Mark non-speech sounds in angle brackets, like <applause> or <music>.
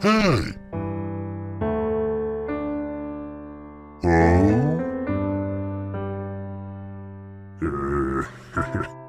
Hey! Oh? <laughs>